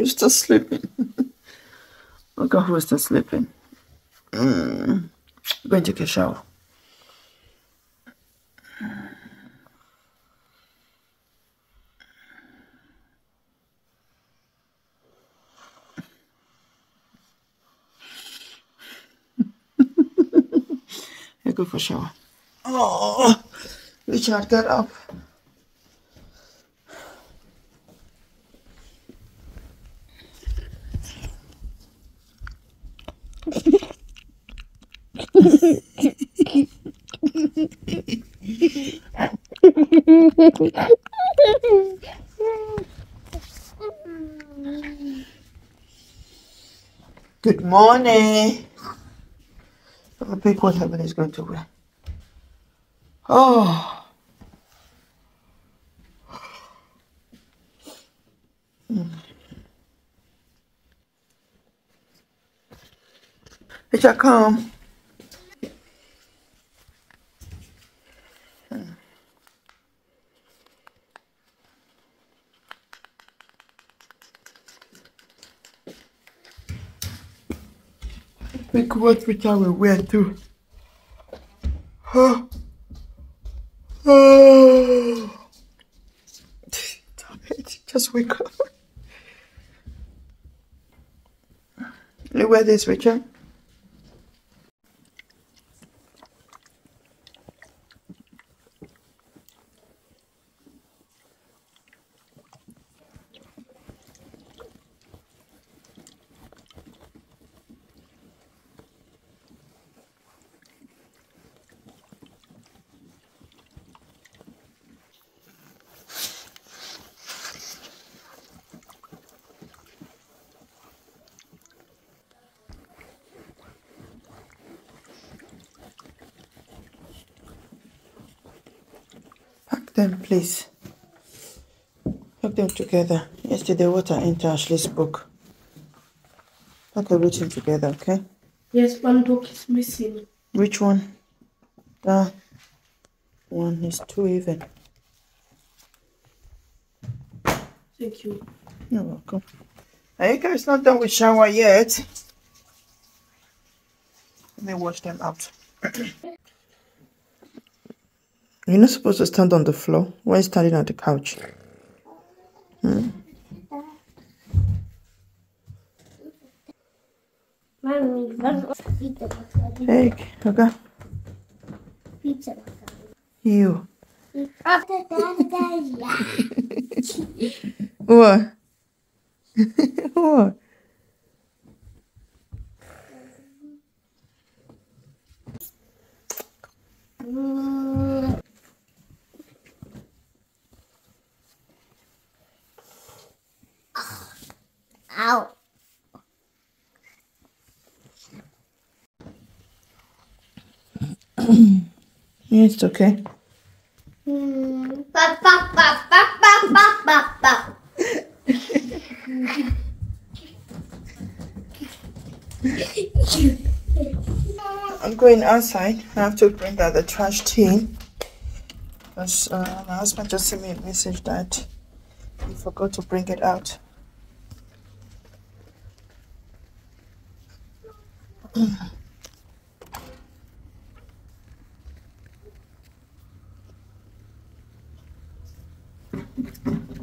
you're still sleeping. Look at who's still sleeping. Mm. Go and take a shower. I go for a shower. Oh, Richard, get up. Good morning. Let me pick what Heaven is going to wear. Oh. Hmm. Richard, come. Pick what Richard will wear too. Oh. Oh. Damn it. Just wake up. You wear this, Richard? Pack them, please. Pack them together. Yesterday, water entered Ashley's book. Pack everything together, okay? Yes, one book is missing. Which one? That one is too even. Thank you. You're welcome. Are you guys not done with shower yet? Let me wash them out. You're not supposed to stand on the floor. You standing on the couch? Hey, okay. You. What? what? Mm. Ow. Yeah, it's okay. Mm. Ba. I'm going outside. I have to bring out the trash tin. Because uh, my husband just sent me a message that he forgot to bring it out. Thank you.